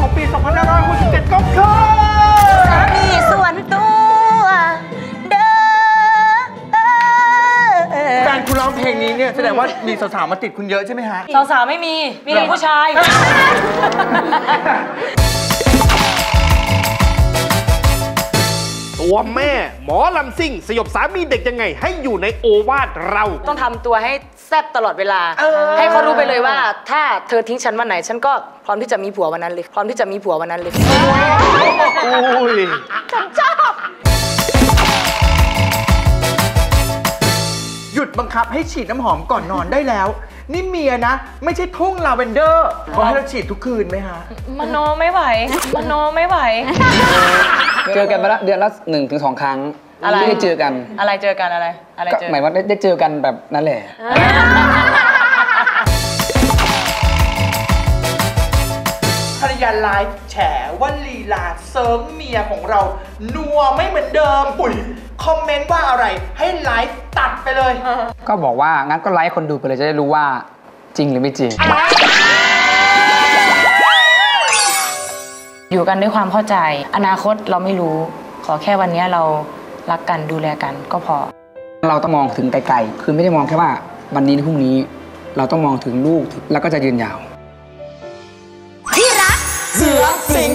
ของปี 2567 ก็คือมีส่วนตัว เด้อการคุณร้องเพลงนี้เนี่ยแสดงว่ามีสาวๆมาติดคุณเยอะใช่ไหมฮะ สาวๆไม่มี มีแต่ผู้ชาย ตัวแม่หมอลำซิ่ง สยบสามีเด็กยังไง ให้อยู่ในโอวาทเรา ต้องทำตัวให้แซ่บตลอดเวลาให้เขารู้ไปเลยว่า ถ้าเธอทิ้งฉันวันไหน ฉันก็พร้อมที่จะมีผัววันนั้นเลย พร้อมที่จะมีผัววันนั้นเลย อุ้ยหยุดบังคับให้ฉีดน้ำหอมก่อนนอนได้แล้ว นี่เมียนะ ไม่ใช่ทุ่งลาเวนเดอร์เขาให้เราฉีดทุกคืนไหมฮะ มโนไม่ไหว มโนไม่ไหว เจอกันมาละเดือนละหนึ่งถึงสองครั้งอะไร ไม่ได้เจอกันอะไรเจอกันอะไร อะไรก็เจอหมายว่าได้ได้เจอกันแบบนั้นแหละ ภรรยาไลฟ์แฉว่าลีลาเสิร์ฟเมียของเรา นัวไม่เหมือนเดิมปุ๋ย comment ว่าอะไรให้ไลฟ์ตัดไปเลย ก็บอกว่างั้นก็ไลฟ์คนดูไปเลยจะได้รู้ว่าจริงหรือไม่จริง อยู่กันด้วยความเข้าใจ อนาคตเราไม่รู้ ขอแค่วันนี้เรารักกันดูแลกันก็พอ เราต้องมองถึงไกลๆคือไม่ได้มองแค่ว่าวันนี้หรือพรุ่งนี้ เราต้องมองถึงลูกแล้วก็จะยืนยาว ที่รักเสือสิง